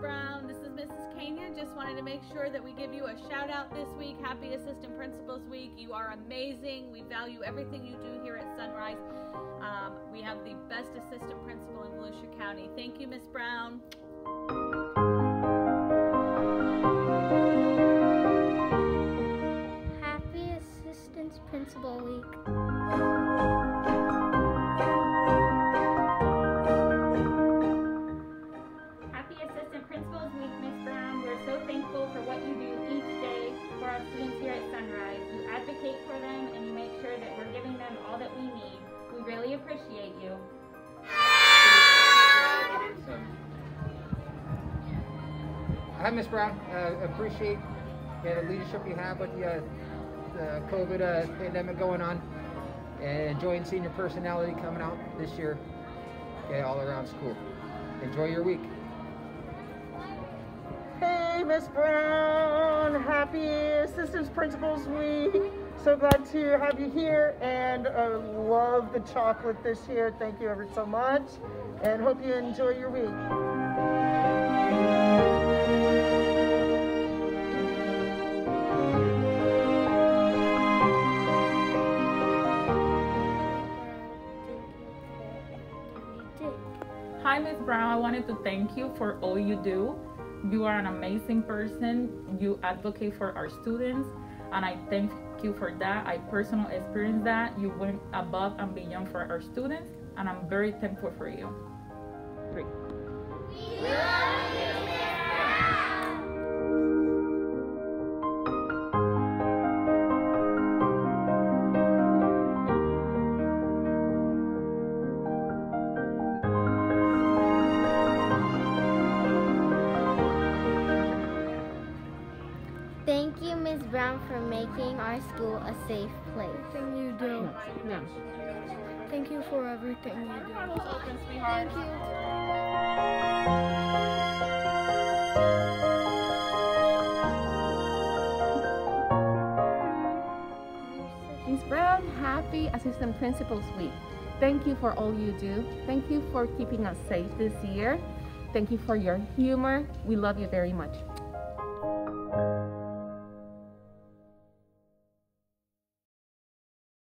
Brown. This is Mrs. Kenya. Just wanted to make sure that we give you a shout out this week. Happy Assistant Principals Week. You are amazing. We value everything you do here at Sunrise. Um, we have the best assistant principal in Volusia County. Thank you, Miss Brown. That we need. We really appreciate you. Hi, Miss Brown. Uh, appreciate yeah, the leadership you have with the, uh, the COVID uh, pandemic going on, and enjoying seeing your personality coming out this year. Okay, all around school. Enjoy your week. Hey, Miss Brown. Happy Assistance Principals Week. So glad to have you here and uh, love the chocolate this year. Thank you ever so much and hope you enjoy your week. Hi, Miss Brown. I wanted to thank you for all you do. You are an amazing person. You advocate for our students, and I thank you for that. I personally experienced that. You went above and beyond for our students, and I'm very thankful for you. Three. Thank you, Ms. Brown, for making our school a safe place. everything you do. Thank you for everything you do. Thank you. Ms. Brown, happy Assistant Principals Week. Thank you for all you do. Thank you for keeping us safe this year. Thank you for your humor. We love you very much.